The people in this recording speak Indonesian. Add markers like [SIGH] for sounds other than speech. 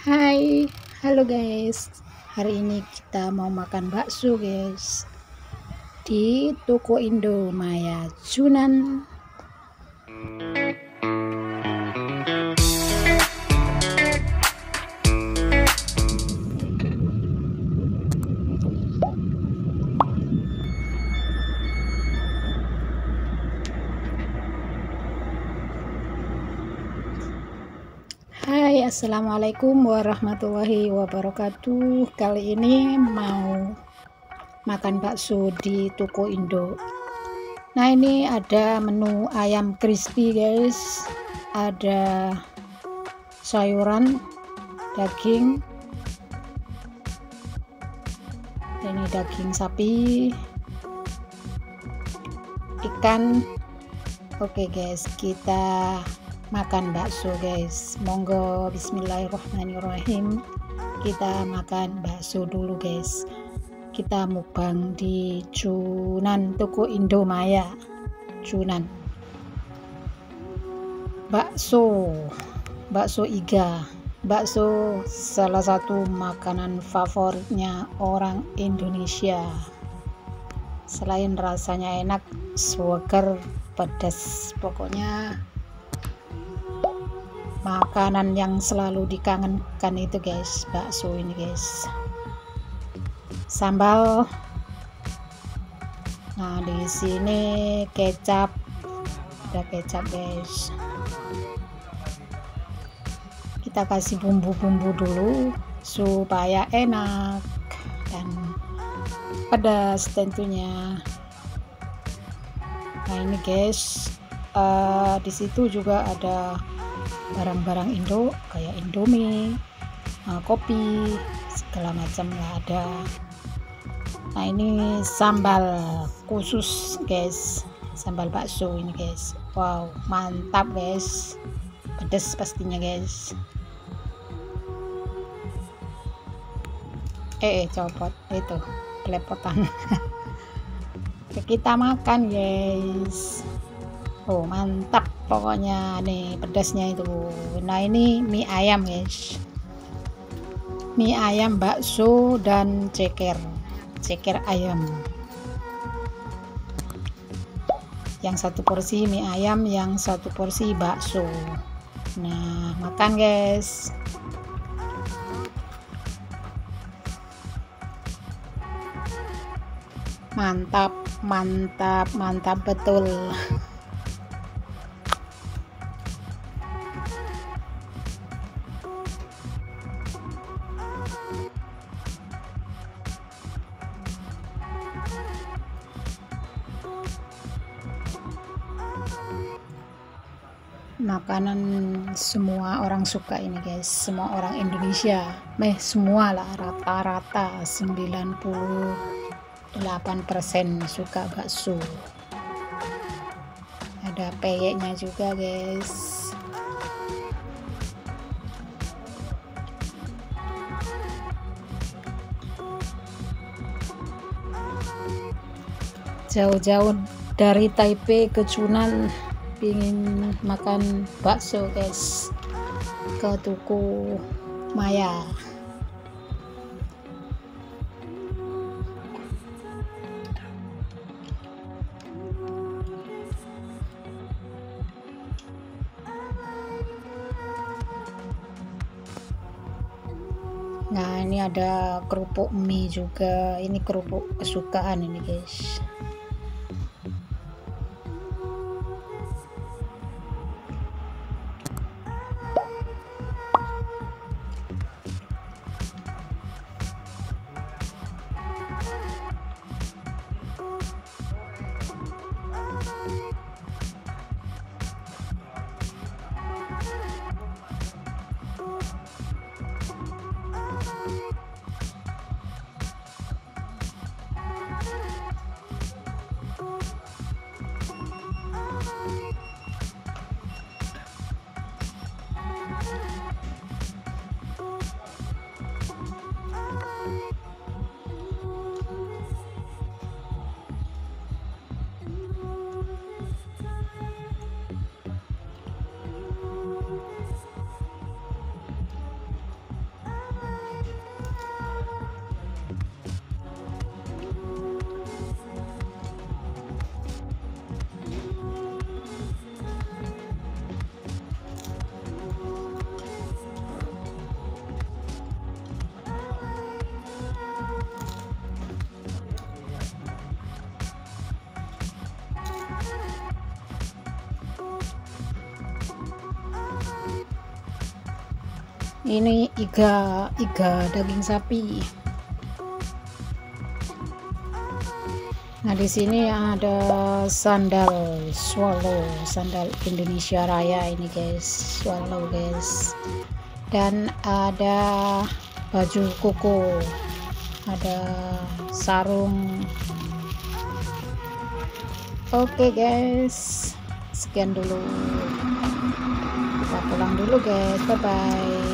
Hai, halo guys. Hari ini kita mau makan bakso, guys. Di toko Indo Maya Junan. Assalamualaikum warahmatullahi wabarakatuh. Kali ini mau makan bakso di toko Indo. Nah ini ada menu ayam crispy guys. Ada sayuran daging. Ini daging sapi. Ikan. Oke guys kita makan bakso guys. Monggo bismillahirrahmanirrahim. Kita makan bakso dulu guys. Kita mukbang di Cunan toko Indomaya. Cunan. Bakso. Bakso iga. Bakso salah satu makanan favoritnya orang Indonesia. Selain rasanya enak segar pedas. Pokoknya makanan yang selalu dikangenkan itu guys. Bakso ini guys. Sambal. Nah di sini kecap. Ada kecap guys. Kita kasih bumbu-bumbu dulu supaya enak dan pedas tentunya. Nah ini guys uh, di situ juga ada barang-barang Indo kayak Indomie uh, kopi segala macam lah ada. Nah ini sambal khusus guys. Sambal bakso ini guys. Wow mantap guys. Pedas pastinya guys. Eh, eh copot. Itu kelepotan [LAUGHS] kita makan guys oh mantap pokoknya nih pedasnya itu. Nah ini mie ayam guys. Mie ayam bakso dan ceker. Ceker ayam. Yang satu porsi mie ayam yang satu porsi bakso. Nah makan guys. Mantap mantap mantap betul makanan semua orang suka ini guys. Semua orang Indonesia. Meh semua lah. Rata-rata 98% suka bakso. Ada peyeknya juga guys jauh-jauh dari Taipei ke Cunan ingin makan bakso guys ke toko Maya. Nah ini ada kerupuk mie juga. Ini kerupuk kesukaan ini guys ini iga iga daging sapi. Nah di sini ada sandal swallow sandal Indonesia Raya ini guys. Swallow guys. Dan ada baju koko. Ada sarung. Oke okay guys. Sekian dulu. Kita pulang dulu guys. Bye bye